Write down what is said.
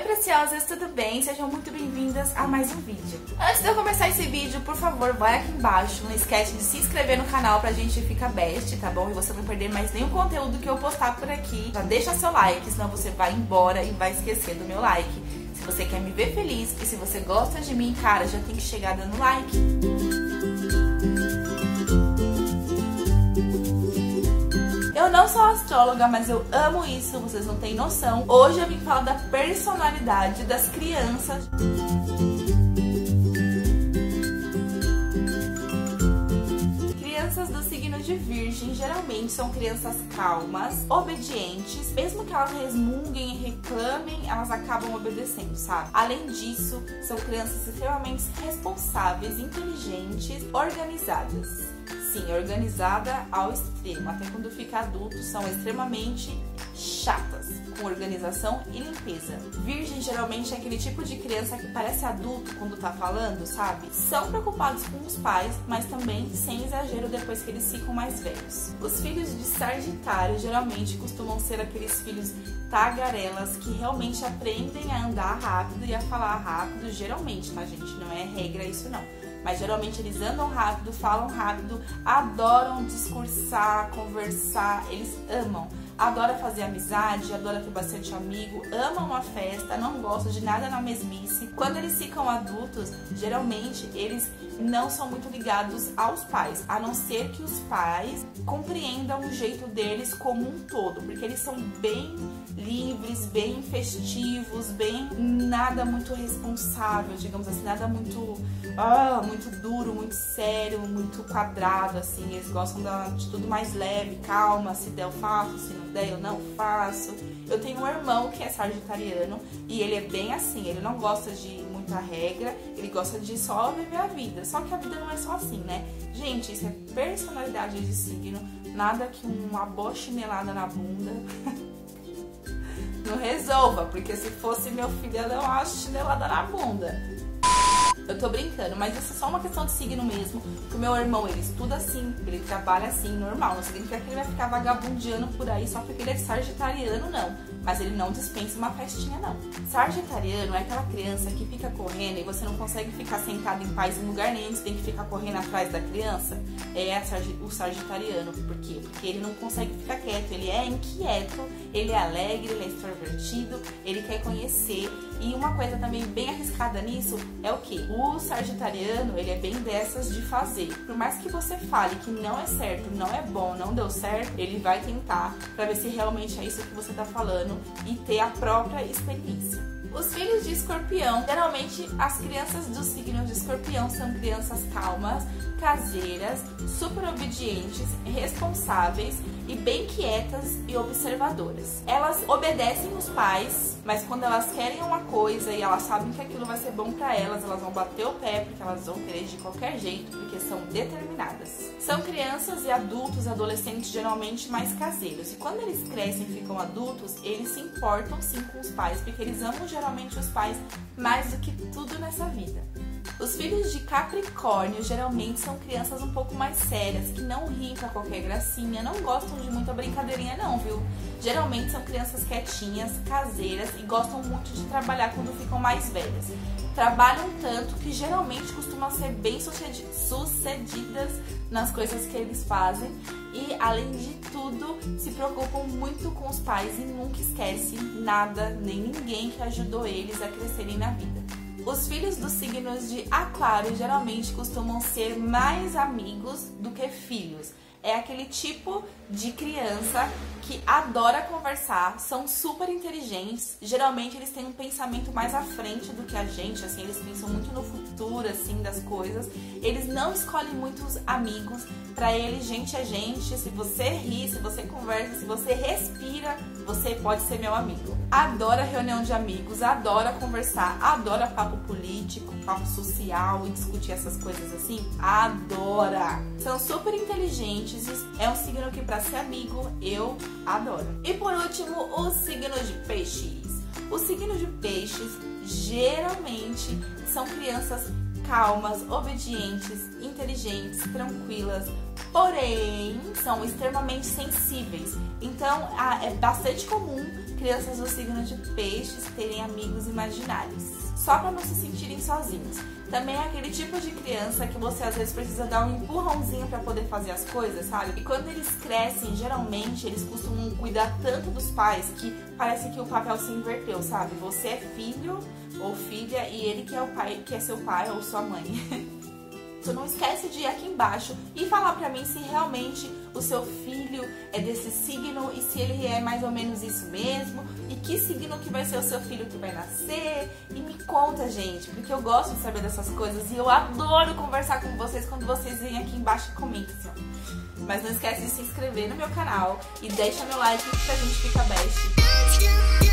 Oi preciosas, tudo bem? Sejam muito bem-vindas a mais um vídeo. Antes de eu começar esse vídeo, por favor, vai aqui embaixo, não esquece de se inscrever no canal pra gente ficar best, tá bom? E você não perder mais nenhum conteúdo que eu postar por aqui. Já deixa seu like, senão você vai embora e vai esquecer do meu like. Se você quer me ver feliz e se você gosta de mim, cara, já tem que chegar dando like. Eu não sou astróloga, mas eu amo isso, vocês não têm noção. Hoje eu vim falar da personalidade das crianças. Crianças do signo de Virgem geralmente são crianças calmas, obedientes, mesmo que elas resmunguem e reclamem, elas acabam obedecendo, sabe? Além disso, são crianças extremamente responsáveis, inteligentes, organizadas. Sim, organizada ao extremo. Até quando fica adulto, são extremamente chatas, com organização e limpeza. Virgem geralmente é aquele tipo de criança que parece adulto quando tá falando, sabe? São preocupados com os pais, mas também sem exagero depois que eles ficam mais velhos. Os filhos de Sagitário geralmente costumam ser aqueles filhos tagarelas que realmente aprendem a andar rápido e a falar rápido, geralmente, tá, gente? Não é regra isso não mas geralmente eles andam rápido, falam rápido, adoram discursar, conversar, eles amam. Adora fazer amizade, adora ter bastante amigo, amam a festa, não gostam de nada na mesmice. Quando eles ficam adultos, geralmente eles não são muito ligados aos pais, a não ser que os pais compreendam o jeito deles como um todo, porque eles são bem livres, bem festivos, bem nada muito responsável, digamos assim, nada muito ah, muito duro, muito sério, muito quadrado, assim. Eles gostam de tudo mais leve, calma, se der eu faço, se não der eu não faço. Eu tenho um irmão que é sagitariano e ele é bem assim, ele não gosta de muita regra, ele gosta de só viver a vida. Só que a vida não é só assim, né? Gente, isso é personalidade de signo, nada que uma boa chinelada na bunda não resolva, porque se fosse meu filho, eu não acho chinelada na bunda. Eu tô brincando, mas isso é só uma questão de signo mesmo. Que o meu irmão, ele estuda assim, ele trabalha assim, normal. Não significa que ele vai ficar vagabundeando por aí só porque ele é sagitariano, não. Mas ele não dispensa uma festinha, não. Sagitariano é aquela criança que fica correndo e você não consegue ficar sentado em paz em lugar nenhum, você tem que ficar correndo atrás da criança. É o sagitariano. Por quê? Porque ele não consegue ficar quieto, ele é inquieto, ele é alegre, ele é extrovertido, ele quer conhecer. E uma coisa também bem arriscada nisso é o que? O sagitariano, ele é bem dessas de fazer. Por mais que você fale que não é certo, não é bom, não deu certo, ele vai tentar para ver se realmente é isso que você tá falando e ter a própria experiência. Os filhos de escorpião, geralmente as crianças dos signos de escorpião são crianças calmas, caseiras, super obedientes, responsáveis e bem quietas e observadoras. Elas obedecem os pais, mas quando elas querem uma coisa e elas sabem que aquilo vai ser bom para elas, elas vão bater o pé porque elas vão querer de qualquer jeito, porque são determinadas. São crianças e adultos, adolescentes geralmente mais caseiros. E quando eles crescem e ficam adultos, eles se importam sim com os pais, porque eles amam geralmente os pais mais do que tudo nessa vida. Os filhos de Capricórnio geralmente são crianças um pouco mais sérias, que não riem pra qualquer gracinha, não gostam de muita brincadeirinha não, viu? Geralmente são crianças quietinhas, caseiras e gostam muito de trabalhar quando ficam mais velhas. Trabalham tanto que geralmente costumam ser bem sucedidas nas coisas que eles fazem e, além de tudo, se preocupam muito com os pais e nunca esquecem nada nem ninguém que ajudou eles a crescerem na vida. Os filhos dos signos de Aquário geralmente costumam ser mais amigos do que filhos. É aquele tipo de criança que adora conversar, são super inteligentes. Geralmente eles têm um pensamento mais à frente do que a gente, assim, eles pensam muito no futuro, assim, das coisas. Eles não escolhem muitos amigos. Para eles, gente é gente. Se você ri, se você conversa, se você respira, você pode ser meu amigo. Adora reunião de amigos, adora conversar, adora papo político, papo social e discutir essas coisas assim. Adora. São super inteligentes, é um signo que para ser amigo eu adoro. E por último, o signo de peixes. Os signos de peixes geralmente são crianças calmas, obedientes, inteligentes, tranquilas, porém são extremamente sensíveis. Então é bastante comum crianças do signo de peixes terem amigos imaginários, só para não se sentirem sozinhos. Também é aquele tipo de criança que você às vezes precisa dar um empurrãozinho para poder fazer as coisas, sabe? E quando eles crescem, geralmente eles costumam cuidar tanto dos pais que parece que o papel se inverteu, sabe? Você é filho ou filha e ele que é o pai, que é seu pai ou sua mãe. Então não esquece de ir aqui embaixo e falar pra mim se realmente o seu filho é desse signo e se ele é mais ou menos isso mesmo e que signo que vai ser o seu filho que vai nascer e me conta, gente, porque eu gosto de saber dessas coisas e eu adoro conversar com vocês quando vocês vêm aqui embaixo e comentam. Mas não esquece de se inscrever no meu canal e deixa meu like pra gente ficar best.